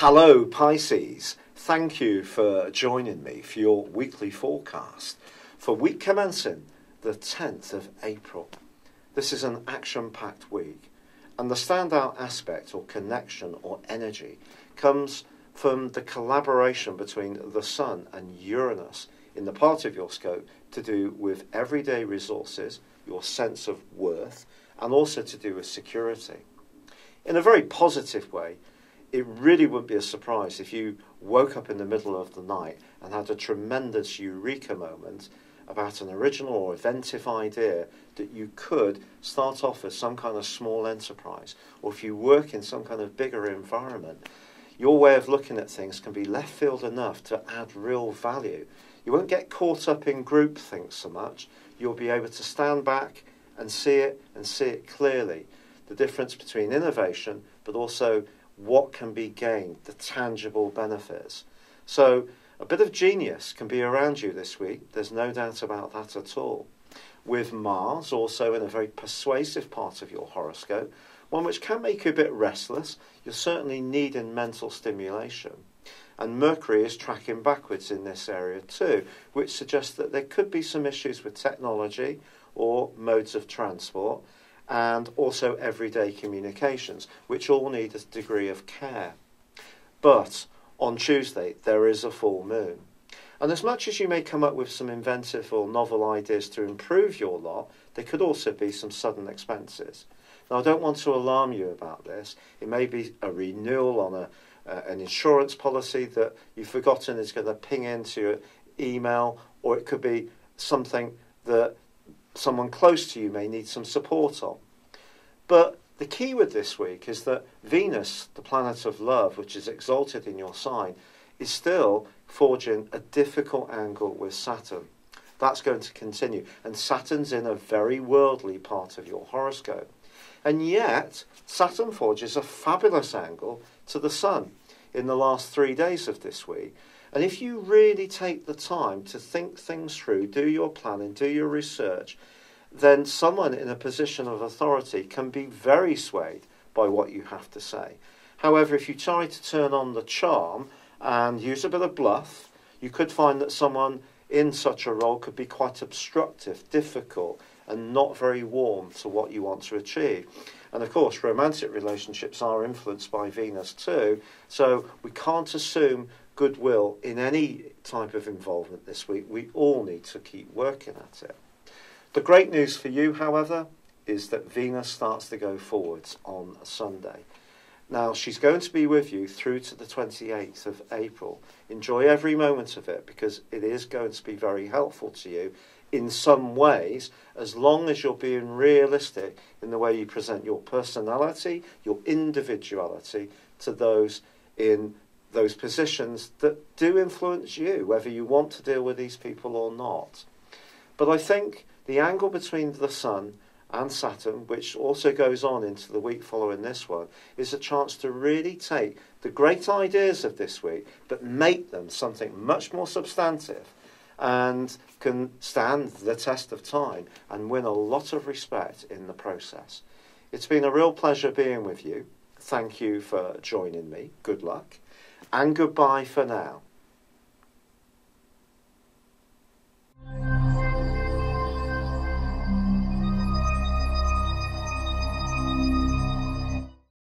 Hello, Pisces. Thank you for joining me for your weekly forecast for week commencing the 10th of April. This is an action packed week, and the standout aspect or connection or energy comes from the collaboration between the Sun and Uranus in the part of your scope to do with everyday resources, your sense of worth, and also to do with security. In a very positive way, it really wouldn't be a surprise if you woke up in the middle of the night and had a tremendous eureka moment about an original or inventive idea that you could start off as some kind of small enterprise, or if you work in some kind of bigger environment, your way of looking at things can be left field enough to add real value. You won't get caught up in groupthink so much. You'll be able to stand back and see it and see it clearly. The difference between innovation, but also what can be gained, the tangible benefits. So, a bit of genius can be around you this week, there's no doubt about that at all. With Mars also in a very persuasive part of your horoscope, one which can make you a bit restless, you're certainly needing mental stimulation. And Mercury is tracking backwards in this area too, which suggests that there could be some issues with technology or modes of transport and also everyday communications, which all need a degree of care. But on Tuesday, there is a full moon. And as much as you may come up with some inventive or novel ideas to improve your lot, there could also be some sudden expenses. Now, I don't want to alarm you about this. It may be a renewal on a, uh, an insurance policy that you've forgotten is going to ping into your email, or it could be something that someone close to you may need some support on. But the key with this week is that Venus, the planet of love, which is exalted in your sign, is still forging a difficult angle with Saturn. That's going to continue. And Saturn's in a very worldly part of your horoscope. And yet, Saturn forges a fabulous angle to the Sun in the last three days of this week. And if you really take the time to think things through, do your planning, do your research, then someone in a position of authority can be very swayed by what you have to say. However, if you try to turn on the charm and use a bit of bluff, you could find that someone in such a role could be quite obstructive, difficult, and not very warm to what you want to achieve. And of course, romantic relationships are influenced by Venus too, so we can't assume goodwill in any type of involvement this week. We all need to keep working at it. The great news for you, however, is that Venus starts to go forwards on Sunday. Now, she's going to be with you through to the 28th of April. Enjoy every moment of it because it is going to be very helpful to you in some ways, as long as you're being realistic in the way you present your personality, your individuality to those in those positions that do influence you, whether you want to deal with these people or not. But I think the angle between the Sun and Saturn, which also goes on into the week following this one, is a chance to really take the great ideas of this week, but make them something much more substantive and can stand the test of time and win a lot of respect in the process. It's been a real pleasure being with you. Thank you for joining me. Good luck. And goodbye for now.